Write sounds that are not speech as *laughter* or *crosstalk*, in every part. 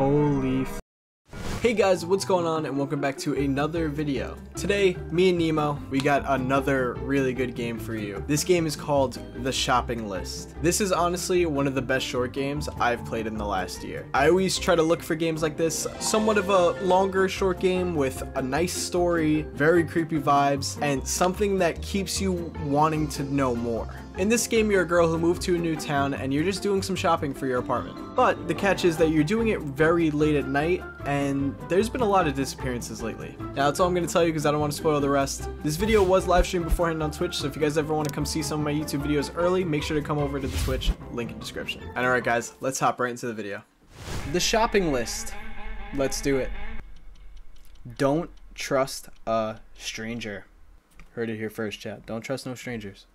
Holy Hey guys, what's going on and welcome back to another video. Today, me and Nemo, we got another really good game for you. This game is called The Shopping List. This is honestly one of the best short games I've played in the last year. I always try to look for games like this, somewhat of a longer short game with a nice story, very creepy vibes, and something that keeps you wanting to know more. In this game, you're a girl who moved to a new town and you're just doing some shopping for your apartment. But the catch is that you're doing it very late at night and there's been a lot of disappearances lately. Now that's all I'm going to tell you because I don't want to spoil the rest. This video was live streamed beforehand on Twitch, so if you guys ever want to come see some of my YouTube videos early, make sure to come over to the Twitch, link in description. And alright guys, let's hop right into the video. The shopping list. Let's do it. Don't trust a stranger. Heard it here first, chat. Don't trust no strangers.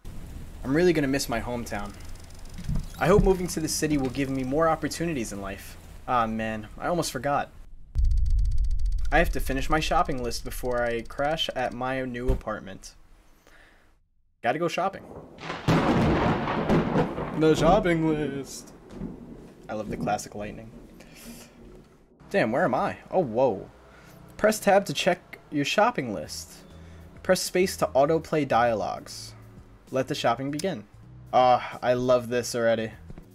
I'm really gonna miss my hometown. I hope moving to the city will give me more opportunities in life. Ah man, I almost forgot. I have to finish my shopping list before I crash at my new apartment. Gotta go shopping. The shopping list. I love the classic lightning. Damn, where am I? Oh, whoa. Press tab to check your shopping list. Press space to autoplay dialogues. Let the shopping begin. Ah, oh, I love this already.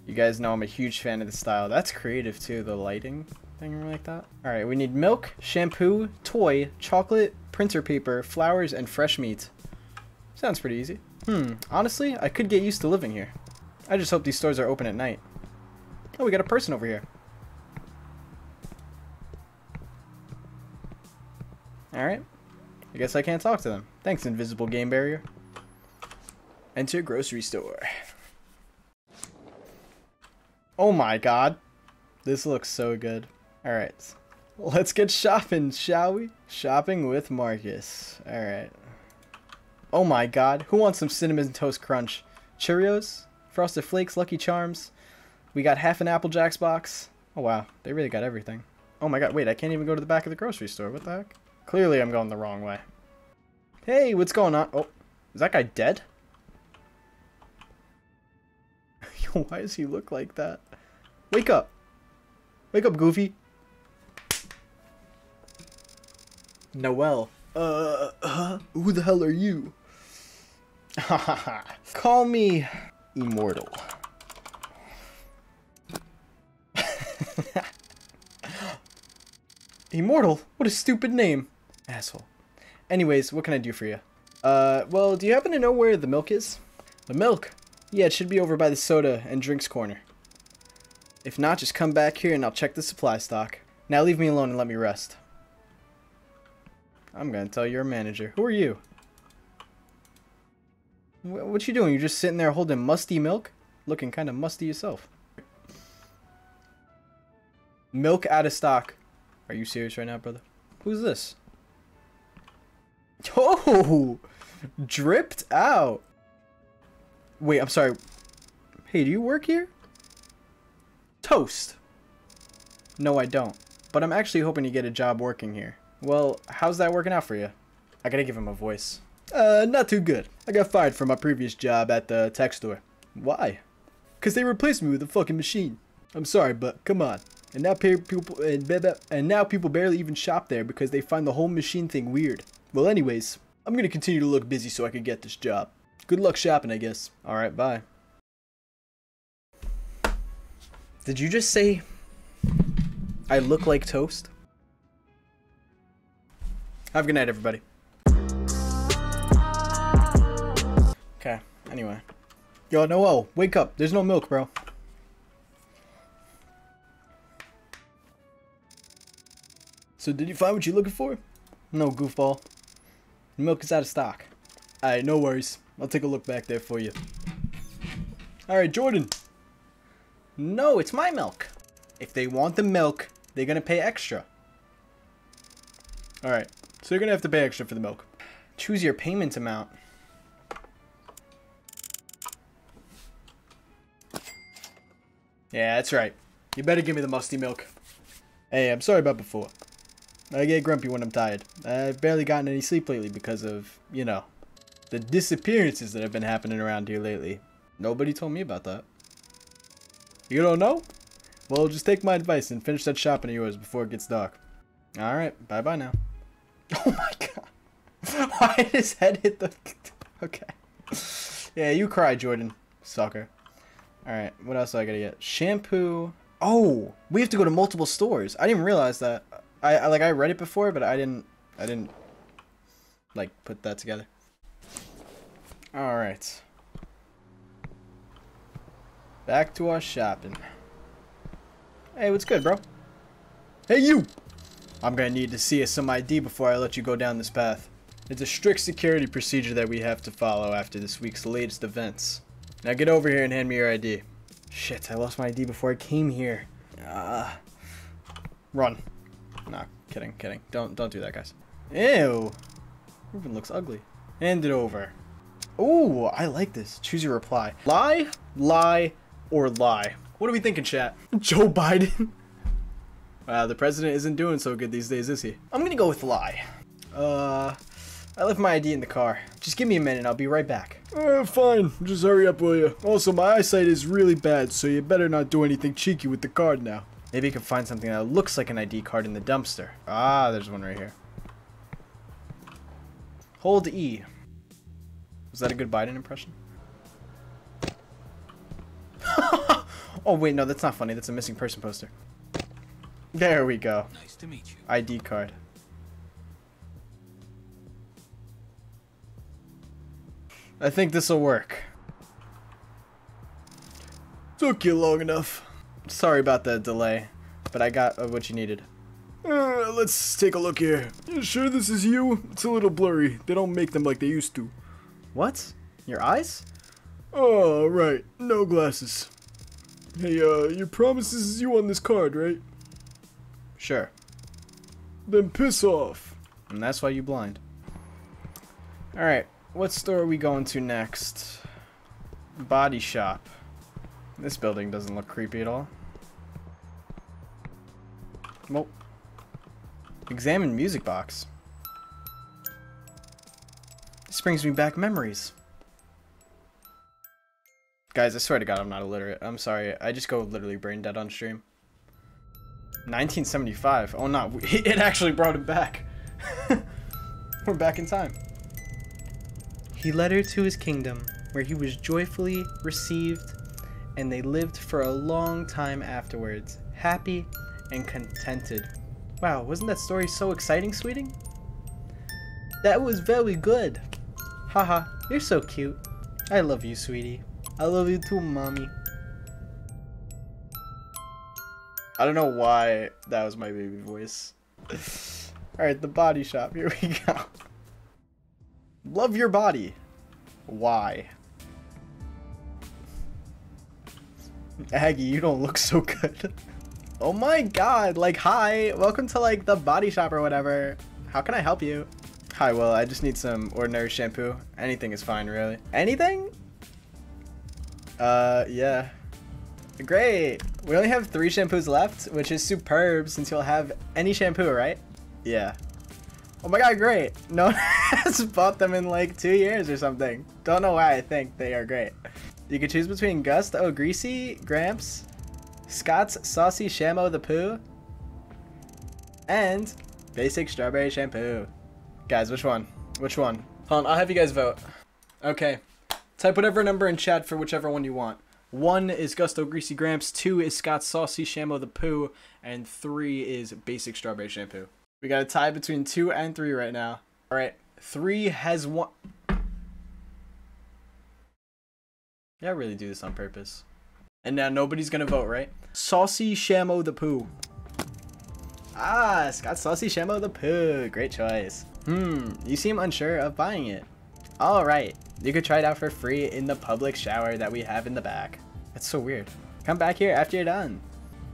You guys know I'm a huge fan of the style. That's creative too, the lighting thing like that. Alright, we need milk, shampoo, toy, chocolate, printer paper, flowers, and fresh meat. Sounds pretty easy. Hmm, honestly, I could get used to living here. I just hope these stores are open at night. Oh, we got a person over here. Alright. I guess I can't talk to them. Thanks, invisible game barrier. Enter grocery store. Oh my god. This looks so good. Alright. Let's get shopping, shall we? Shopping with Marcus. Alright. Oh my god. Who wants some Cinnamon Toast Crunch? Cheerios? Frosted Flakes? Lucky Charms? We got half an Apple Jacks box. Oh wow. They really got everything. Oh my god. Wait, I can't even go to the back of the grocery store. What the heck? Clearly I'm going the wrong way. Hey, what's going on? Oh, is that guy dead? *laughs* Why does he look like that? Wake up! Wake up, Goofy! Noel. Uh, uh, who the hell are you? *laughs* Call me Immortal. *laughs* Immortal? What a stupid name. Asshole. Anyways, what can I do for you? Uh, well, do you happen to know where the milk is? The milk? Yeah, it should be over by the soda and drinks corner. If not, just come back here and I'll check the supply stock. Now leave me alone and let me rest. I'm gonna tell your manager. Who are you? What you doing? You're just sitting there holding musty milk? Looking kind of musty yourself. Milk out of stock. Are you serious right now, brother? Who's this? *laughs* Oh! Dripped out. Wait, I'm sorry. Hey, do you work here? Toast. No, I don't. But I'm actually hoping to get a job working here. Well, how's that working out for you? I gotta give him a voice. Uh, not too good. I got fired from my previous job at the tech store. Why? Cause they replaced me with a fucking machine. I'm sorry, but come on. And now people and, and now people barely even shop there because they find the whole machine thing weird. Well, anyways, I'm gonna continue to look busy so I can get this job. Good luck shopping, I guess. Alright, bye. Did you just say I look like toast? Have a good night, everybody. Okay, anyway. Yo, Noel, oh, wake up. There's no milk, bro. So did you find what you're looking for? No, goofball. milk is out of stock. Alright, no worries. I'll take a look back there for you. Alright, Jordan. No, it's my milk. If they want the milk, they're going to pay extra. Alright, so you're going to have to pay extra for the milk. Choose your payment amount. Yeah, that's right. You better give me the musty milk. Hey, I'm sorry about before. I get grumpy when I'm tired. I've barely gotten any sleep lately because of, you know, the disappearances that have been happening around here lately. Nobody told me about that. You don't know? Well, just take my advice and finish that shopping of yours before it gets dark. Alright, bye-bye now. *laughs* Oh my god. *laughs* Why did his head hit the... *laughs* Okay. Yeah, you cry, Jordan. Sucker. Alright, what else do I gotta get? Shampoo. Oh, we have to go to multiple stores. I didn't realize that. I, I like I read it before, but I didn't I didn't like put that together. All right. Back to our shopping. Hey, what's good, bro? Hey, you! I'm gonna need to see some ID before I let you go down this path. It's a strict security procedure that we have to follow after this week's latest events. Now get over here and hand me your ID. Shit, I lost my ID before I came here. Uh, run. Nah, kidding, kidding. Don't don't do that, guys. Ew. Ruben looks ugly. Hand it over. Ooh, I like this. Choose your reply. Lie, lie, or lie. What are we thinking, chat? *laughs* Joe Biden? wow, *laughs* the president isn't doing so good these days, is he? I'm gonna go with lie. Uh, I left my ID in the car. Just give me a minute, I'll be right back. Uh, fine. Just hurry up, will you? Also, my eyesight is really bad, so you better not do anything cheeky with the card now. Maybe you can find something that looks like an ID card in the dumpster. Ah, there's one right here. Hold E. Was that a good Biden impression? *laughs* oh, wait, no, that's not funny. That's a missing person poster. There we go. Nice to meet you. ID card. I think this will work. Took you long enough. Sorry about the delay, but I got uh, what you needed. Uh, let's take a look here. You sure this is you? It's a little blurry. They don't make them like they used to. What? Your eyes? Oh, right. No glasses. Hey, uh, your promise is you on this card, right? Sure. Then piss off. And that's why you blind. Alright, what store are we going to next? Body shop. This building doesn't look creepy at all. Well, examine music box. This brings me back memories. Guys, I swear to God, I'm not illiterate. I'm sorry. I just go literally brain dead on stream. 1975. Oh, no. *laughs* It actually brought him back. *laughs* We're back in time. He led her to his kingdom, where he was joyfully received, and they lived for a long time afterwards, happy and contented. Wow, wasn't that story so exciting, sweetie? That was very good. Haha, you're so cute. I love you, sweetie. I love you too, mommy. I don't know why that was my baby voice. *laughs* Alright, the body shop. *laughs* Here we go. Love your body. Why? Aggie, you don't look so good. *laughs* oh my god, like hi, welcome to like the body shop or whatever. How can I help you? Hi, well, I just need some ordinary shampoo. Anything is fine, really. Anything? Uh, yeah. Great. We only have three shampoos left, which is superb since you'll have any shampoo, right? Yeah. Oh my god, great. No one *laughs* has bought them in like two years or something. Don't know why I think they are great. You can choose between Gust O Greasy, Gramps, Scott's Saucy Shamo the Poo, and Basic Strawberry Shampoo. Guys, which one? Which one? Hold on, I'll have you guys vote. Okay. Type whatever number in chat for whichever one you want. One is Gusto Greasy Gramps, two is Scott Saucy Shamo the Poo, and three is Basic Strawberry Shampoo. We got a tie between two and three right now. All right, three has one. Yeah, I really do this on purpose. And now nobody's gonna vote, right? Saucy Shamo the Poo. Ah, Scott Saucy Shamo the Poo. Great choice. Hmm, you seem unsure of buying it. Alright, you could try it out for free in the public shower that we have in the back. That's so weird. Come back here after you're done.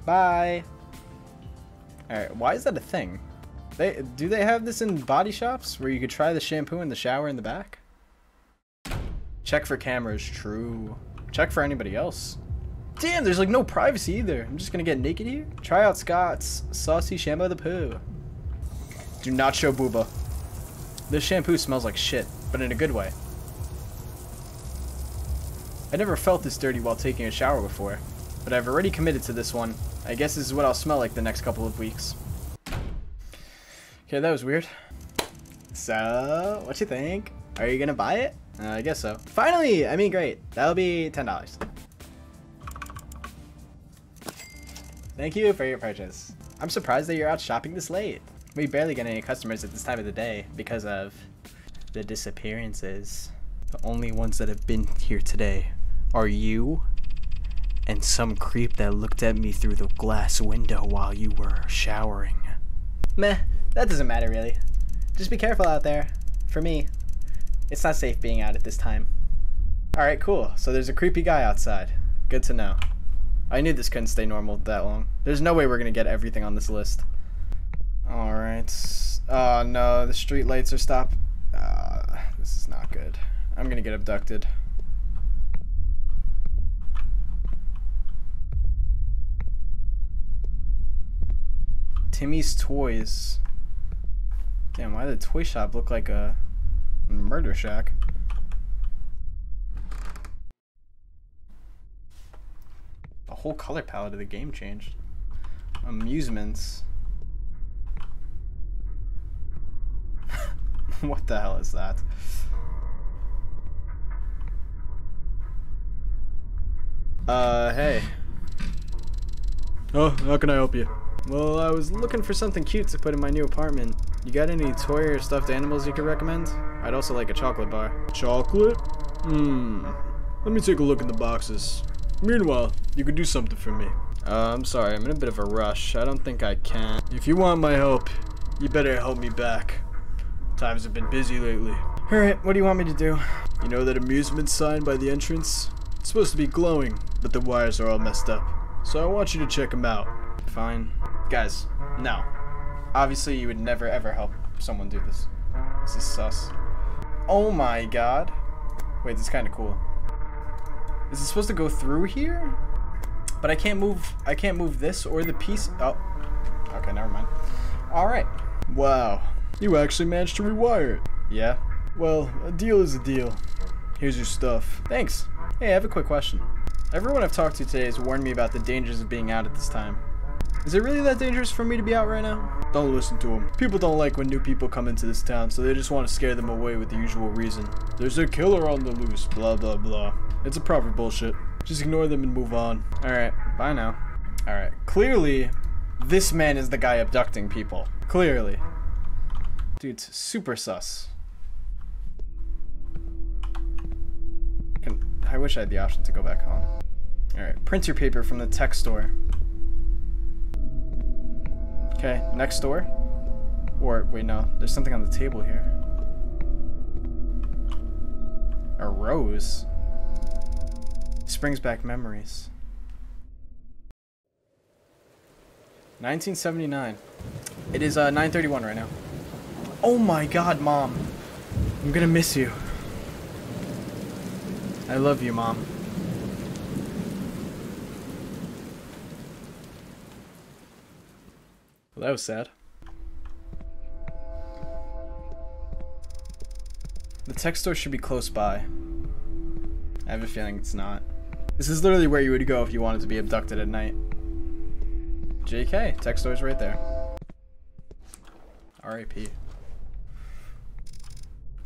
Bye. Alright, why is that a thing? They Do they have this in body shops where you could try the shampoo in the shower in the back? Check for cameras, true. Check for anybody else. Damn, there's like no privacy either. I'm just gonna get naked here. Try out Scott's Saucy Shampoo the Poo. Do not show booba. This shampoo smells like shit, but in a good way. I never felt this dirty while taking a shower before. but I've already committed to this one. I guess this is what I'll smell like the next couple of weeks. Okay, that was weird. So, what do you think? Are you gonna buy it? Uh, I guess so. Finally! I mean, great. That'll be $10. Thank you for your purchase. I'm surprised that you're out shopping this late. We barely get any customers at this time of the day because of the disappearances. The only ones that have been here today are you and some creep that looked at me through the glass window while you were showering. Meh, that doesn't matter really. Just be careful out there. For me, it's not safe being out at this time. Alright, cool. So there's a creepy guy outside. Good to know. I knew this couldn't stay normal that long. There's no way we're gonna get everything on this list. Alright. Oh no, the street lights are stopped. Uh, this is not good. I'm gonna get abducted. Timmy's Toys. Damn, why did the toy shop look like a murder shack? The whole color palette of the game changed. Amusements. *laughs* what the hell is that? Uh, hey. Oh, how can I help you? Well, I was looking for something cute to put in my new apartment. You got any toy or stuffed animals you could recommend? I'd also like a chocolate bar. Chocolate? Hmm. Let me take a look in the boxes. Meanwhile, you could do something for me. Uh, I'm sorry, I'm in a bit of a rush. I don't think I can. If you want my help, you better help me back. Times have been busy lately. Alright, what do you want me to do? You know that amusement sign by the entrance? It's supposed to be glowing, but the wires are all messed up. So I want you to check them out. Fine. Guys, no. Obviously you would never ever help someone do this. This is sus. Oh my god. Wait, this is kind of cool. Is it supposed to go through here? But I can't move, I can't move this or the piece. Oh, okay, never mind. All right. Wow, you actually managed to rewire it. Yeah. Well, a deal is a deal. Here's your stuff. Thanks. Hey, I have a quick question. Everyone I've talked to today has warned me about the dangers of being out at this time. Is it really that dangerous for me to be out right now? Don't listen to them. People don't like when new people come into this town, so they just want to scare them away with the usual reason. There's a killer on the loose, blah blah blah. It's a proper bullshit. Just ignore them and move on. Alright, bye now. Alright, clearly, this man is the guy abducting people. Clearly. Dude's super sus. I wish I had the option to go back home. Alright, print your paper from the tech store. Okay, next door. Or, wait, no. There's something on the table here. A rose? This brings back memories. 1979. It is uh, 9.31 right now. Oh my god, Mom. I'm gonna miss you. I love you, Mom. Well, that was sad. The tech store should be close by. I have a feeling it's not. This is literally where you would go if you wanted to be abducted at night. JK, tech store's right there. RIP.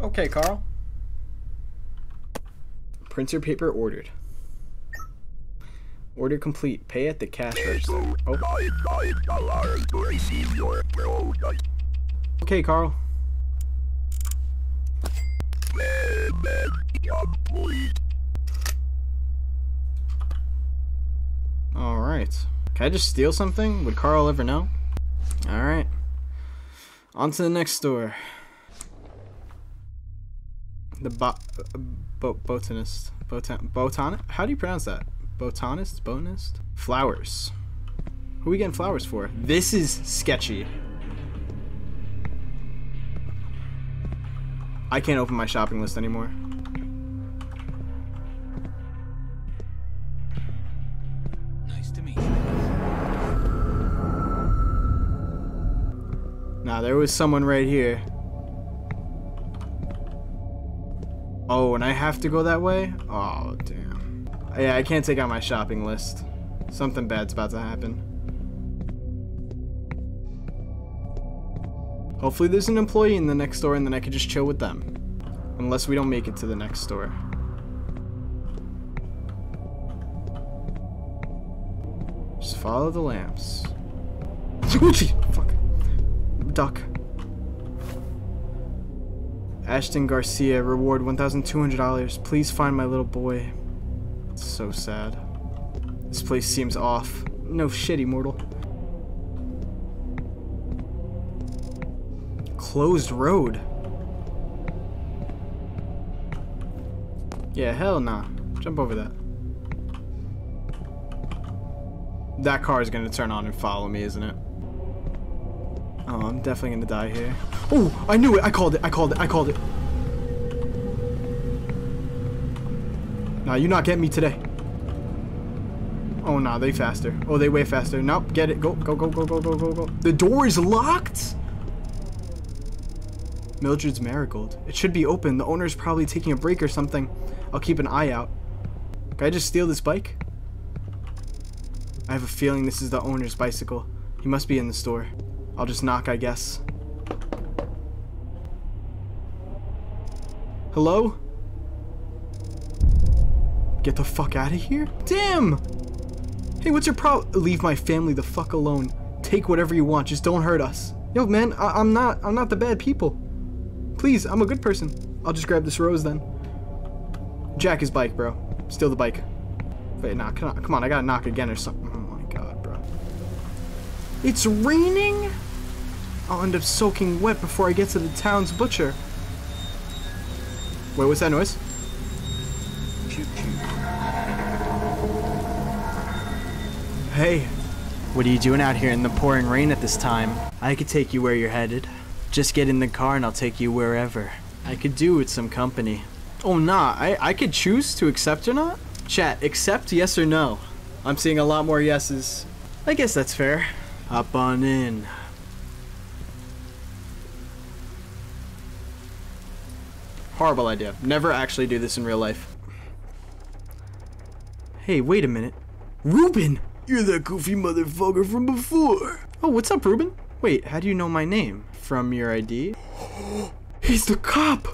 Okay, Carl. Printer paper ordered. Order complete. Pay at the cash register. Oh. Okay, Carl. Alright. Can I just steal something? Would Carl ever know? Alright. On to the next store. The bo- bo- botanist. Botan- botan- How do you pronounce that? Botanist? Botanist? Flowers. Who are we getting flowers for? This is sketchy. I can't open my shopping list anymore. There was someone right here. Oh, and I have to go that way? Oh, damn. Yeah, I can't take out my shopping list. Something bad's about to happen. Hopefully there's an employee in the next store and then I can just chill with them. Unless we don't make it to the next store. Just follow the lamps. *laughs* Fuck. Duck. Ashton Garcia, reward $1,200. Please find my little boy. It's so sad. This place seems off. No shit, immortal. Closed road. Yeah, hell nah. Jump over that. That car is gonna turn on and follow me, isn't it? Oh, I'm definitely gonna die here. Oh, I knew it. I called it. I called it. I called it. Nah, you not getting me today. Oh, nah, they faster. Oh, they way faster. Nope, get it. Go, go, go, go, go, go, go, go. The door is locked? Mildred's Marigold. It should be open. The owner's probably taking a break or something. I'll keep an eye out. Can I just steal this bike? I have a feeling this is the owner's bicycle. He must be in the store. I'll just knock, I guess. Hello? Get the fuck out of here? Damn! Hey, what's your problem? Leave my family the fuck alone. Take whatever you want, just don't hurt us. Yo, man, I I'm not, I'm not the bad people. Please, I'm a good person. I'll just grab this rose then. Jack his bike, bro. Steal the bike. Wait, nah, come on, come on, I gotta knock again or something. Oh my god, bro. It's raining? I'll end up soaking wet before I get to the town's butcher. Wait, what's that noise? Choo choo. Hey, what are you doing out here in the pouring rain at this time? I could take you where you're headed. Just get in the car and I'll take you wherever. I could do with some company. Oh, nah, I, I could choose to accept or not? Chat, accept yes or no? I'm seeing a lot more yeses. I guess that's fair. Hop on in. Horrible idea. Never actually do this in real life. Hey, wait a minute. Ruben! You're that goofy motherfucker from before. Oh, what's up, Ruben? Wait, how do you know my name? From your ID? *gasps* He's the cop!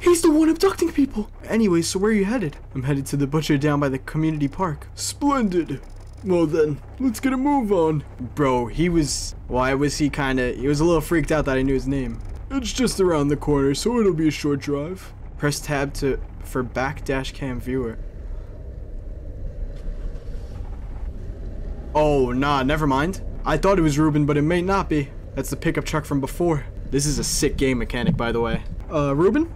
He's the one abducting people! Anyway, so where are you headed? I'm headed to the butcher down by the community park. Splendid! Well then, let's get a move on. Bro, he was... Why was he kinda... He was a little freaked out that I knew his name. It's just around the corner, so it'll be a short drive. Press tab to for back dash cam viewer. Oh, nah, never mind. I thought it was Ruben, but it may not be. That's the pickup truck from before. This is a sick game mechanic, by the way. Uh, Ruben?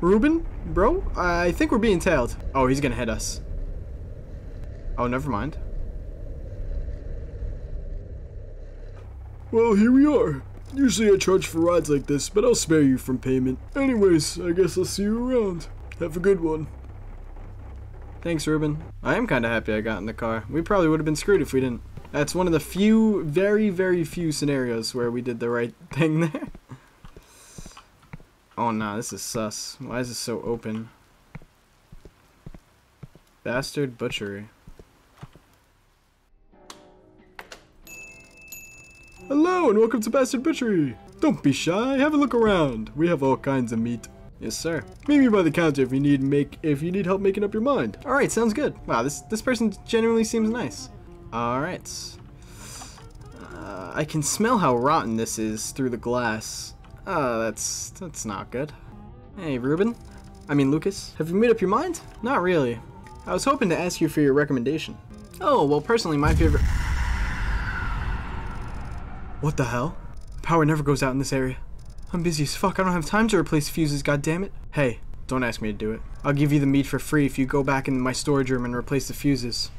Ruben? Bro? I think we're being tailed. Oh, he's gonna hit us. Oh, never mind. Well, here we are. Usually I charge for rides like this, but I'll spare you from payment. Anyways, I guess I'll see you around. Have a good one. Thanks, Ruben. I am kind of happy I got in the car. We probably would have been screwed if we didn't. That's one of the few, very, very few scenarios where we did the right *laughs* thing there. Oh, nah, this is sus. Why is this so open? Bastard Butchery. Hello and welcome to Bastard Butchery. Don't be shy, have a look around. We have all kinds of meat. Yes, sir. Meet me by the counter if you need make if you need help making up your mind. All right, sounds good. Wow, this this person genuinely seems nice. All right. Uh, I can smell how rotten this is through the glass. Oh, that's that's not good. Hey, Ruben. I mean, Lucas. Have you made up your mind? Not really. I was hoping to ask you for your recommendation. Oh, well, personally, my favorite. What the hell? Power never goes out in this area. I'm busy as fuck. I don't have time to replace fuses, God damn it! Hey, don't ask me to do it. I'll give you the meat for free if you go back in my storage room and replace the fuses.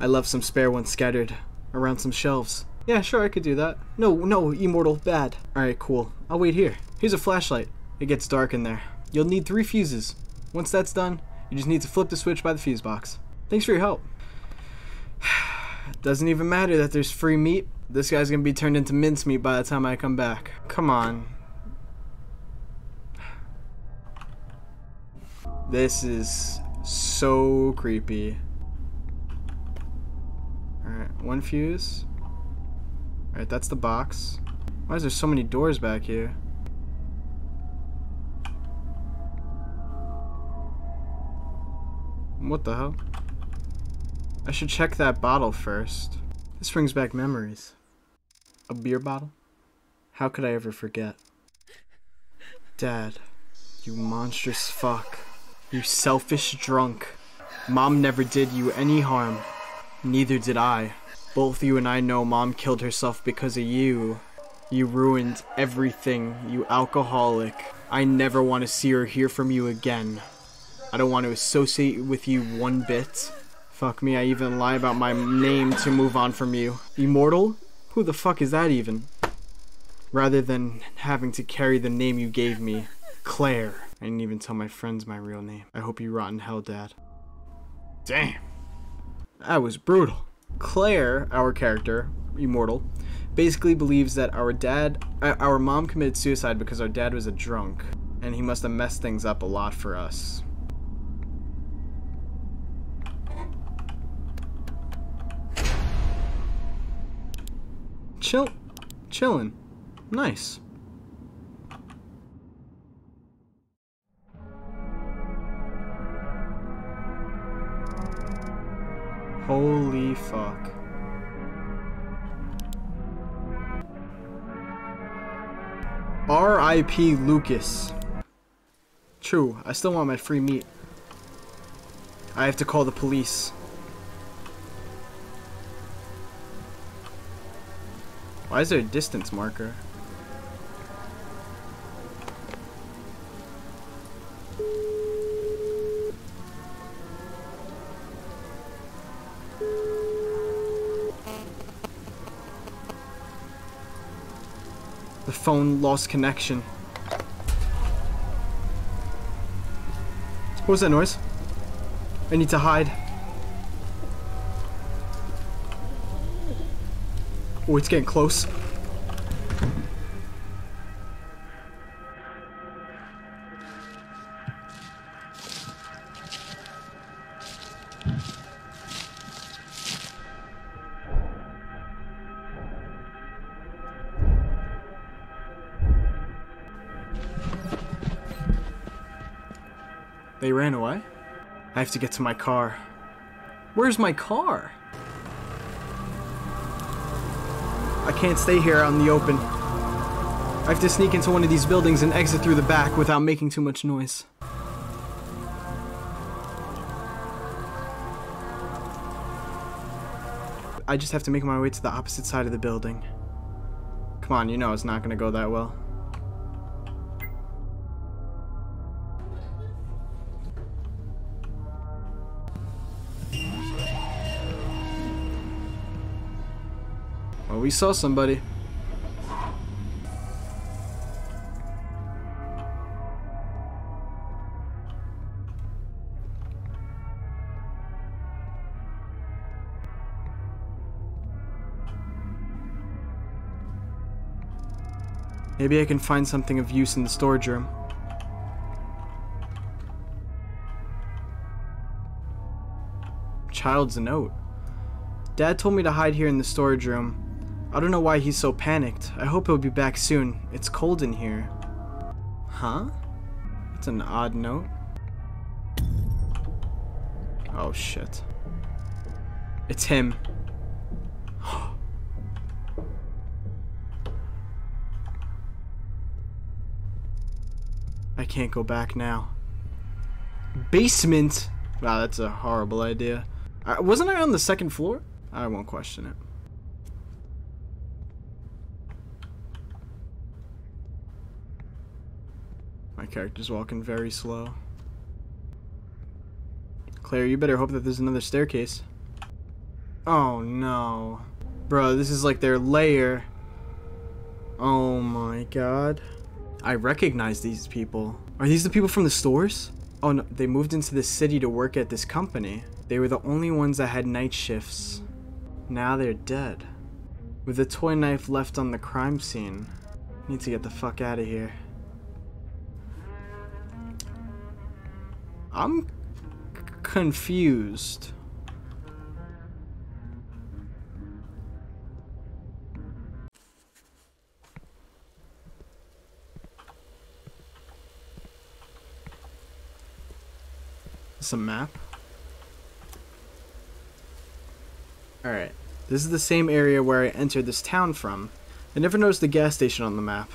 I left some spare ones scattered around some shelves. Yeah, sure, I could do that. No, no, immortal, bad. Alright, cool. I'll wait here. Here's a flashlight. It gets dark in there. You'll need three fuses. Once that's done, you just need to flip the switch by the fuse box. Thanks for your help. *sighs* Doesn't even matter that there's free meat. This guy's gonna be turned into mincemeat by the time I come back. Come on. This is so creepy. Alright, one fuse. Alright, that's the box. Why is there so many doors back here? What the hell? I should check that bottle first. This brings back memories. A beer bottle? How could I ever forget? Dad, you monstrous fuck. You selfish drunk. Mom never did you any harm. Neither did I. Both you and I know Mom killed herself because of you. You ruined everything, you alcoholic. I never want to see or hear from you again. I don't want to associate with you one bit. Fuck me, I even lie about my name to move on from you. Immortal? Who the fuck is that even? Rather than having to carry the name you gave me, Claire. I didn't even tell my friends my real name. I hope you rot in hell, Dad. Damn. That was brutal. Claire, our character, Immortal, basically believes that our dad, uh, our mom committed suicide because our dad was a drunk, and he must have messed things up a lot for us. Chill, chillin', nice. Holy fuck. R.I.P. Lucas. True, I still want my free meat. I have to call the police. Why is there a distance marker? The phone lost connection. What was that noise? I need to hide. Oh, it's getting close. They ran away? I have to get to my car. Where's my car? Can't stay here out in the open. I have to sneak into one of these buildings and exit through the back without making too much noise. I just have to make my way to the opposite side of the building. Come on, you know it's not gonna go that well. Well, we saw somebody. Maybe I can find something of use in the storage room. Child's note. Dad told me to hide here in the storage room. I don't know why he's so panicked. I hope he'll be back soon. It's cold in here. Huh? That's an odd note. Oh shit. It's him. *gasps* I can't go back now. Basement? Wow, that's a horrible idea. Uh, wasn't I on the second floor? I won't question it. Character's walking very slow. Claire, you better hope that there's another staircase. Oh no. Bro, this is like their lair. Oh my god. I recognize these people. Are these the people from the stores? Oh no, they moved into the city to work at this company. They were the only ones that had night shifts. Now they're dead. With a toy knife left on the crime scene. Need to get the fuck out of here. I'm confused. This a map? Alright. This is the same area where I entered this town from. I never noticed the gas station on the map.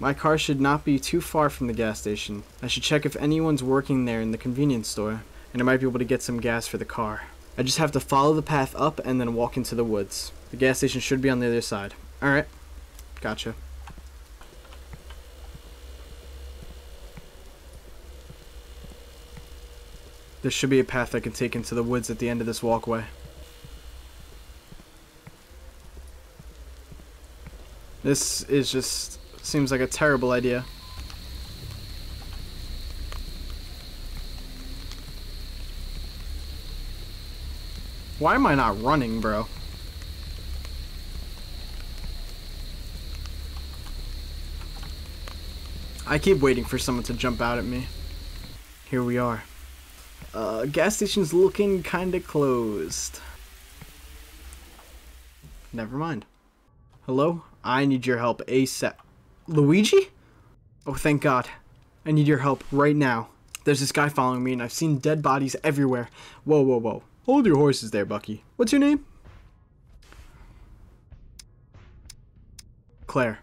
My car should not be too far from the gas station. I should check if anyone's working there in the convenience store, and I might be able to get some gas for the car. I just have to follow the path up and then walk into the woods. The gas station should be on the other side. Alright. Gotcha. There should be a path I can take into the woods at the end of this walkway. This is just seems like a terrible idea. Why am I not running, bro? I keep waiting for someone to jump out at me. Here we are. Uh, gas station's looking kinda closed. Never mind. Hello? I need your help ASAP. Luigi? Oh, thank God. I need your help right now. There's this guy following me, and I've seen dead bodies everywhere. Whoa, whoa, whoa. Hold your horses there, Bucky. What's your name? Claire.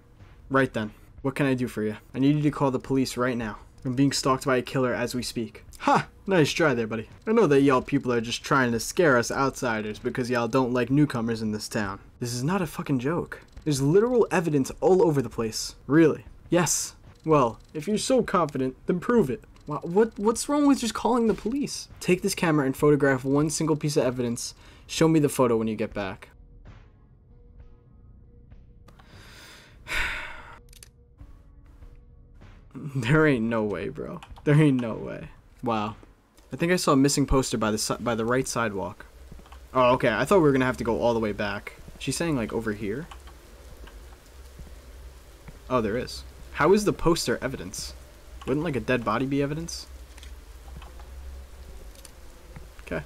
Right then. What can I do for you? I need you to call the police right now. I'm being stalked by a killer as we speak. Ha! Nice try there, buddy. I know that y'all people are just trying to scare us outsiders because y'all don't like newcomers in this town. This is not a fucking joke. There's literal evidence all over the place. Really? Yes. Well, if you're so confident, then prove it. Wha- What what's wrong with just calling the police? Take this camera and photograph one single piece of evidence. Show me the photo when you get back. *sighs* there ain't no way, bro. There ain't no way. Wow. I think I saw a missing poster by the by the right sidewalk. Oh, okay. I thought we were gonna have to go all the way back. She's saying like over here. Oh, there is. How is the poster evidence? Wouldn't like a dead body be evidence? Okay.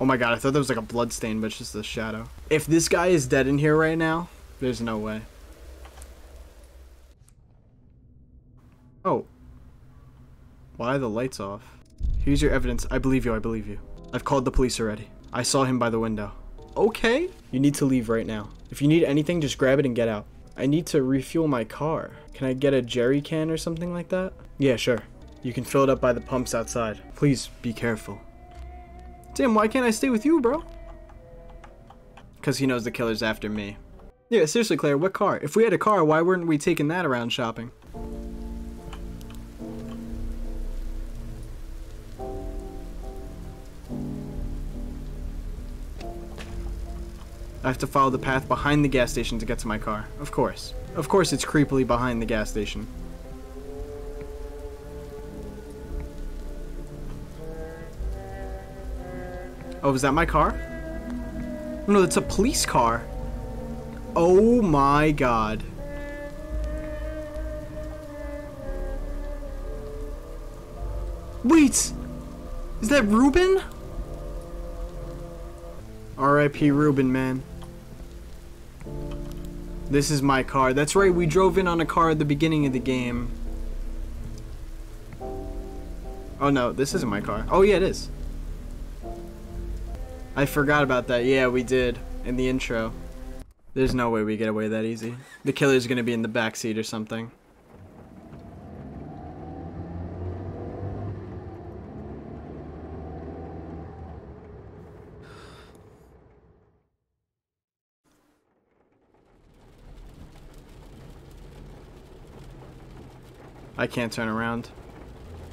Oh my god, I thought that was like a blood stain, but it's just a shadow. If this guy is dead in here right now, there's no way. Oh. Why the lights off? Here's your evidence. I believe you, I believe you. I've called the police already. I saw him by the window. Okay. You need to leave right now. If you need anything, just grab it and get out. I need to refuel my car. Can I get a jerry can or something like that? Yeah, sure. You can fill it up by the pumps outside. Please be careful. Tim, why can't I stay with you, bro? Because he knows the killer's after me. Yeah, seriously, Claire, what car? If we had a car, why weren't we taking that around shopping? I have to follow the path behind the gas station to get to my car. Of course. Of course it's creepily behind the gas station. Oh, is that my car? No, it's a police car. Oh my god. Wait! Is that Ruben? R.I.P. Ruben, man. This is my car. That's right, we drove in on a car at the beginning of the game. Oh no, this isn't my car. Oh yeah, it is. I forgot about that. Yeah, we did in the intro. There's no way we get away that easy. The killer's gonna be in the back seat or something. I can't turn around.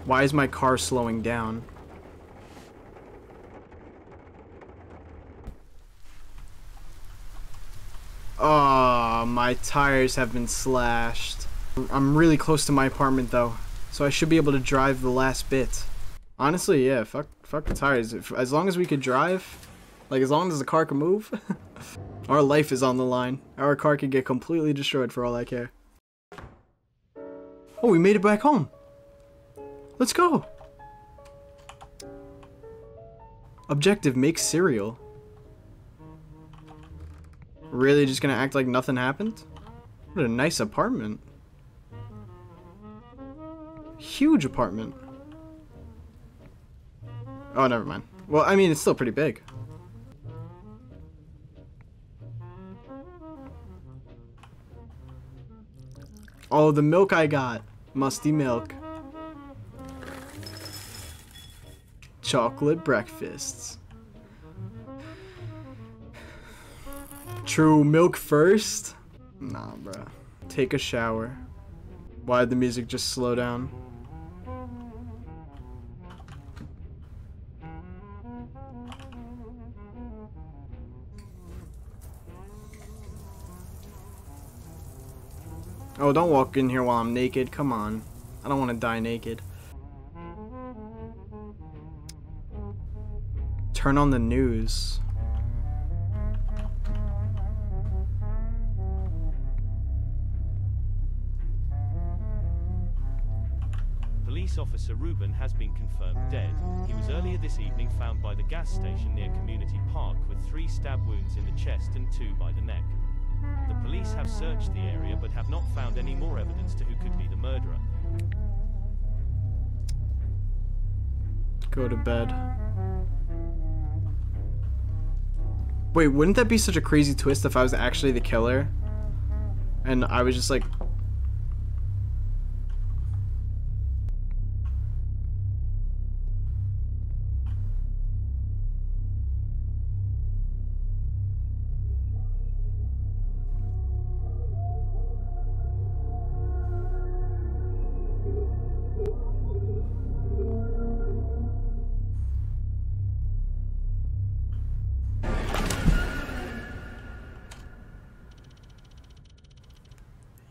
Why is my car slowing down? Oh, my tires have been slashed. I'm really close to my apartment though, so I should be able to drive the last bit. Honestly, yeah, fuck, fuck the tires. If, as long as we could drive, like as long as the car can move, *laughs* our life is on the line. Our car could get completely destroyed for all I care. Oh, we made it back home. Let's go. Objective, make cereal. Really just gonna act like nothing happened? What a nice apartment. Huge apartment. Oh, never mind. Well, I mean, it's still pretty big. Oh, the milk I got. Musty milk. Chocolate breakfasts. True, milk first? Nah, bruh. Take a shower. Why'd the music just slow down? Oh, don't walk in here while I'm naked. Come on. I don't want to die naked. Turn on the news. Police officer Ruben has been confirmed dead. He was earlier this evening found by the gas station near Community Park with three stab wounds in the chest and two by the neck. The police have searched the area but have not found any more evidence to who could be the murderer. Go to bed. Wait, wouldn't that be such a crazy twist if I was actually the killer? And I was just like...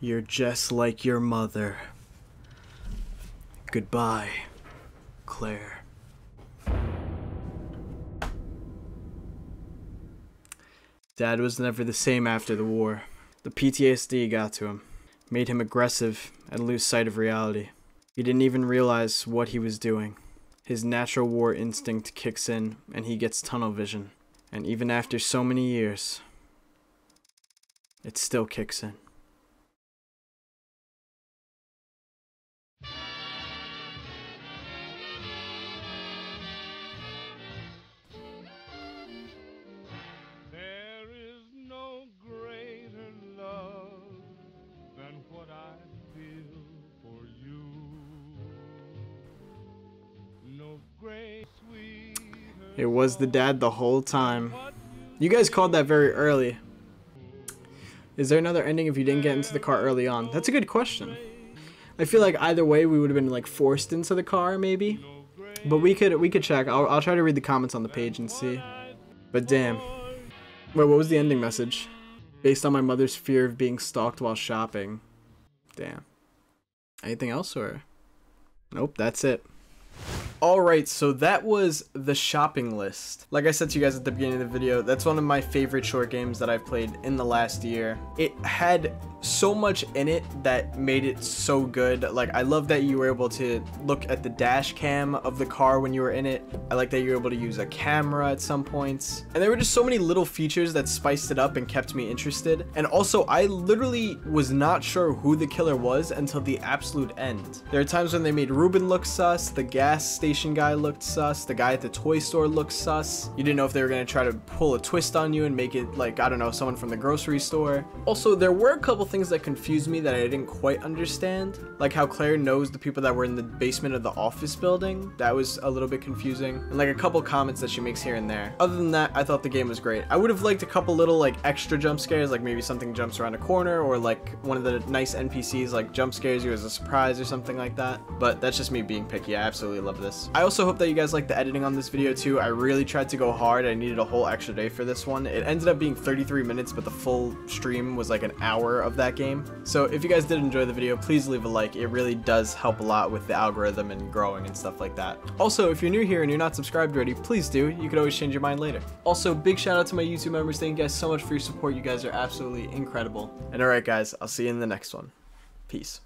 You're just like your mother. Goodbye, Claire. Dad was never the same after the war. The PTSD got to him, made him aggressive and lose sight of reality. He didn't even realize what he was doing. His natural war instinct kicks in and he gets tunnel vision. And even after so many years, it still kicks in. It was the dad the whole time. You guys called that very early. Is there another ending if you didn't get into the car early on? That's a good question. I feel like either way we would have been like forced into the car maybe. But we could we could check. I'll, I'll try to read the comments on the page and see. But damn. Wait, what was the ending message? Based on my mother's fear of being stalked while shopping. Damn. Anything else or? Nope, that's it. Alright, so that was the shopping list. Like I said to you guys at the beginning of the video, that's one of my favorite short games that I've played in the last year. It had so much in it that made it so good. Like, I love that you were able to look at the dash cam of the car when you were in it. I like that you were able to use a camera at some points. And there were just so many little features that spiced it up and kept me interested. And also, I literally was not sure who the killer was until the absolute end. There are times when they made Ruben look sus, the gas station guy looked sus. The guy at the toy store looked sus. You didn't know if they were going to try to pull a twist on you and make it like, I don't know, someone from the grocery store. Also, there were a couple things that confused me that I didn't quite understand. Like how Claire knows the people that were in the basement of the office building. That was a little bit confusing. And like a couple comments that she makes here and there. Other than that, I thought the game was great. I would have liked a couple little like extra jump scares, like maybe something jumps around a corner or like one of the nice NPCs like jump scares you as a surprise or something like that. But that's just me being picky. I absolutely love this. I also hope that you guys like the editing on this video too. I really tried to go hard. I needed a whole extra day for this one. It ended up being 33 minutes, but the full stream was like an hour of that game. So if you guys did enjoy the video, please leave a like. It really does help a lot with the algorithm and growing and stuff like that. Also, if you're new here and you're not subscribed already, please do. You could always change your mind later. Also, big shout out to my YouTube members. Thank you guys so much for your support. You guys are absolutely incredible. And alright guys, I'll see you in the next one. Peace.